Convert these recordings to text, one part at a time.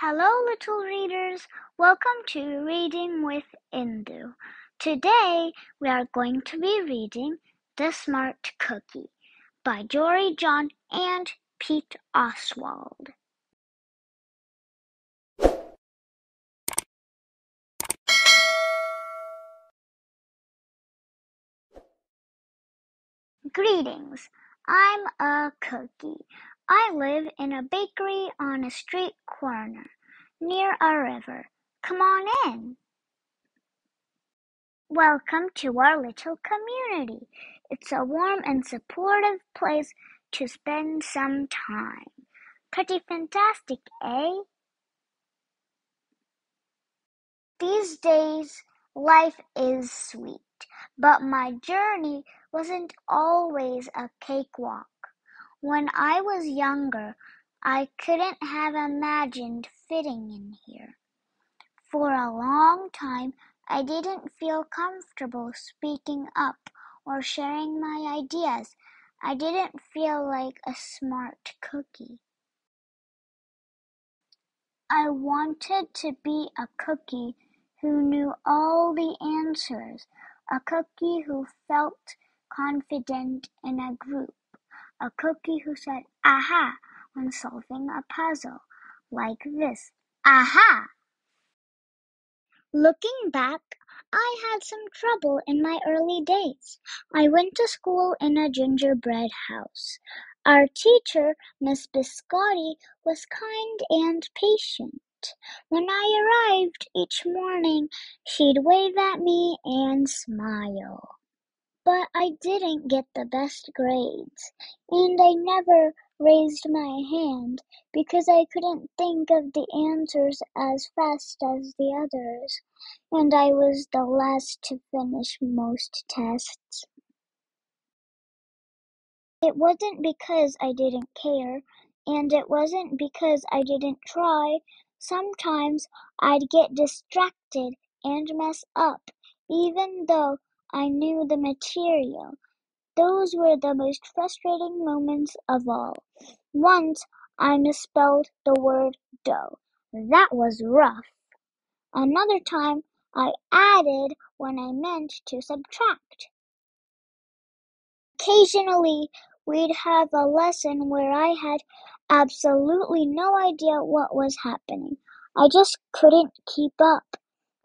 Hello, little readers. Welcome to Reading with Indu. Today we are going to be reading The Smart Cookie by Jory John and Pete Oswald. Greetings. I'm a cookie. I live in a bakery on a street corner near a river. Come on in. Welcome to our little community. It's a warm and supportive place to spend some time. Pretty fantastic, eh? These days, life is sweet, but my journey wasn't always a cakewalk. When I was younger, I couldn't have imagined fitting in here. For a long time, I didn't feel comfortable speaking up or sharing my ideas. I didn't feel like a smart cookie. I wanted to be a cookie who knew all the answers, a cookie who felt confident in a group, a cookie who said aha when solving a puzzle, like this aha. Looking back, I had some trouble in my early days. I went to school in a gingerbread house. Our teacher, Miss Biscotti, was kind and patient. When I arrived each morning, she'd wave at me and smile. But I didn't get the best grades, and I never raised my hand because I couldn't think of the answers as fast as the others, and I was the last to finish most tests. It wasn't because I didn't care, and it wasn't because I didn't try. Sometimes I'd get distracted and mess up, even though I knew the material. Those were the most frustrating moments of all. Once I misspelled the word dough. That was rough. Another time I added when I meant to subtract. Occasionally we'd have a lesson where I had absolutely no idea what was happening. I just couldn't keep up.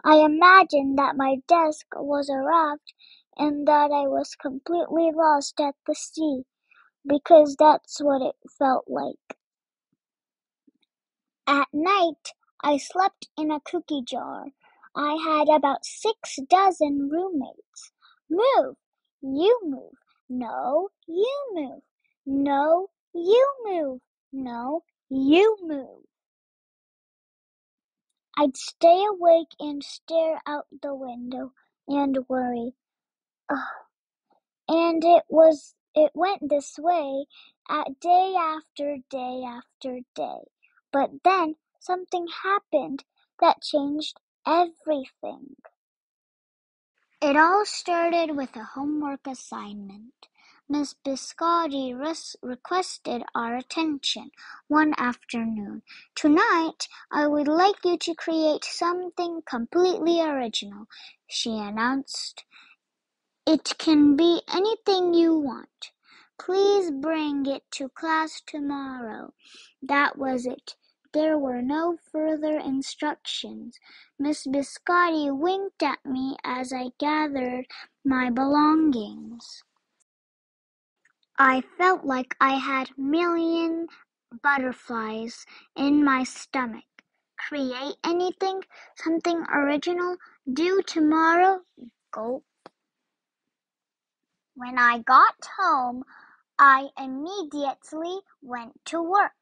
I imagined that my desk was a raft and that I was completely lost at the sea, because that's what it felt like. At night, I slept in a cookie jar. I had about six dozen roommates. Move! You move! No, you move! No, you move! No, you move! I'd stay awake and stare out the window and worry. And it was it went this way at day after day after day. But then something happened that changed everything. It all started with a homework assignment. Miss Biscotti requested our attention one afternoon. Tonight, I would like you to create something completely original, she announced. It can be anything you want. Please bring it to class tomorrow. That was it. There were no further instructions. Miss Biscotti winked at me as I gathered my belongings. I felt like I had million butterflies in my stomach. Create anything, something original, due tomorrow, gulp. When I got home, I immediately went to work.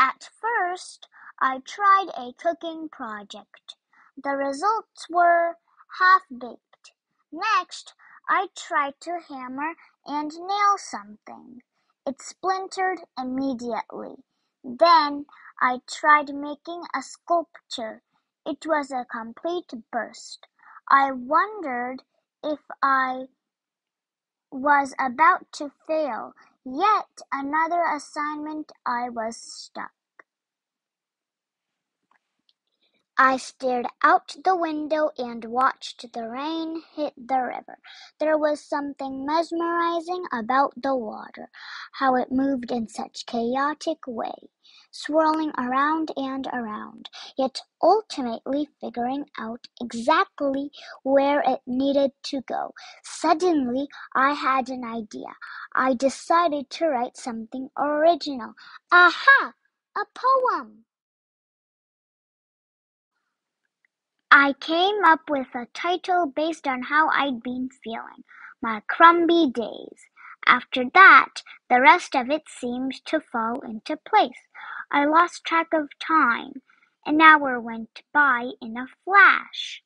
At first, I tried a cooking project. The results were half-baked. Next, I tried to hammer and nail something. It splintered immediately. Then I tried making a sculpture. It was a complete burst. I wondered if I was about to fail. Yet another assignment I was stuck. I stared out the window and watched the rain hit the river. There was something mesmerizing about the water, how it moved in such chaotic way, swirling around and around, yet ultimately figuring out exactly where it needed to go. Suddenly, I had an idea. I decided to write something original. Aha! A poem! I came up with a title based on how I'd been feeling, my crumby days. After that, the rest of it seemed to fall into place. I lost track of time. An hour went by in a flash.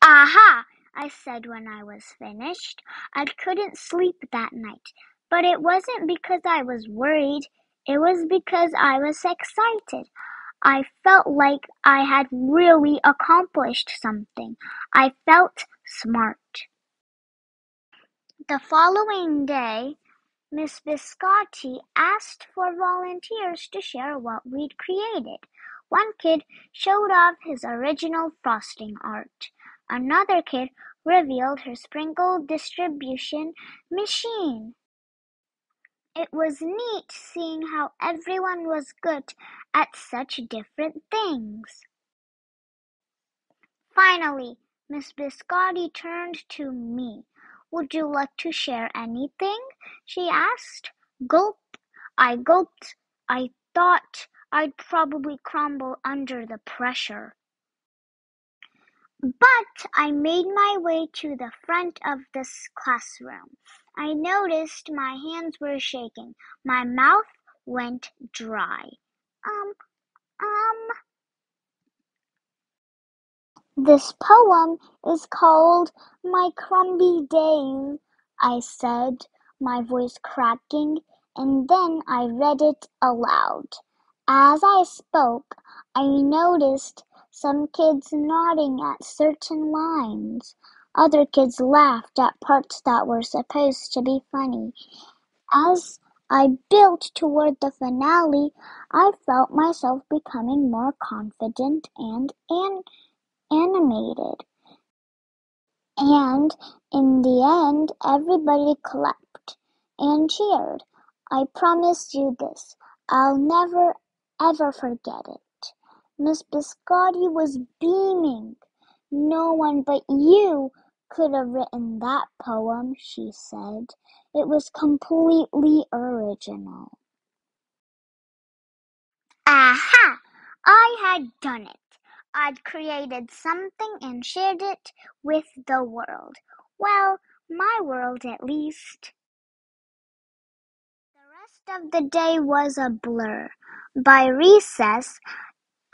Aha! I said when I was finished. I couldn't sleep that night, but it wasn't because I was worried. It was because I was excited. I felt like I had really accomplished something. I felt smart. The following day, Miss Biscotti asked for volunteers to share what we'd created. One kid showed off his original frosting art. Another kid revealed her sprinkle distribution machine. It was neat seeing how everyone was good at such different things. Finally, Miss Biscotti turned to me. Would you like to share anything? she asked. Gulp. I gulped. I thought I'd probably crumble under the pressure. But I made my way to the front of the classroom. I noticed my hands were shaking. My mouth went dry. Um, um. This poem is called My Crumby Days, I said, my voice cracking, and then I read it aloud. As I spoke, I noticed some kids nodding at certain lines. Other kids laughed at parts that were supposed to be funny. As I built toward the finale, I felt myself becoming more confident and an- animated. And in the end, everybody clapped and cheered. I promise you this, I'll never ever forget it. Miss Biscotti was beaming. No one but you could have written that poem, she said. It was completely original. Aha! I had done it. I'd created something and shared it with the world. Well, my world at least. The rest of the day was a blur. By recess,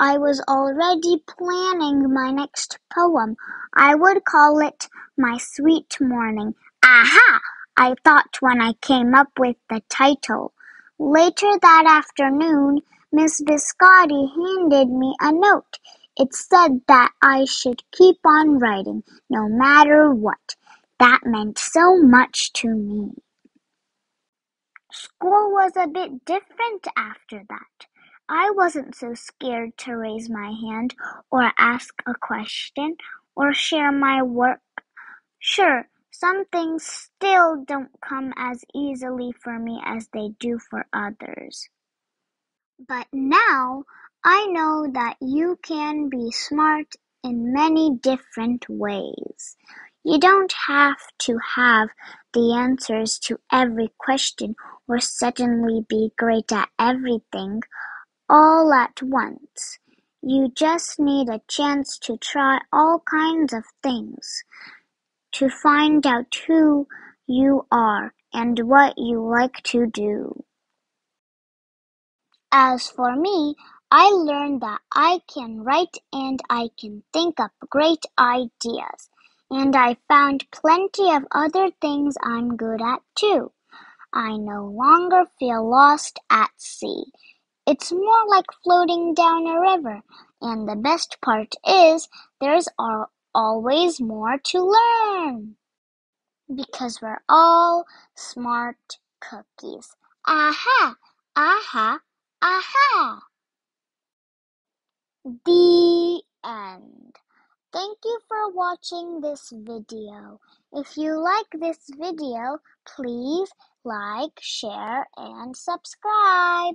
I was already planning my next poem. I would call it My Sweet Morning. Aha! I thought when I came up with the title. Later that afternoon, Miss Biscotti handed me a note. It said that I should keep on writing, no matter what. That meant so much to me. School was a bit different after that. I wasn't so scared to raise my hand or ask a question or share my work. Sure, some things still don't come as easily for me as they do for others. But now I know that you can be smart in many different ways. You don't have to have the answers to every question or suddenly be great at everything all at once. You just need a chance to try all kinds of things, to find out who you are and what you like to do. As for me, I learned that I can write and I can think up great ideas. And I found plenty of other things I'm good at too. I no longer feel lost at sea. It's more like floating down a river, and the best part is there's always more to learn. Because we're all smart cookies. Aha! Aha! Aha! The end. Thank you for watching this video. If you like this video, please like, share, and subscribe.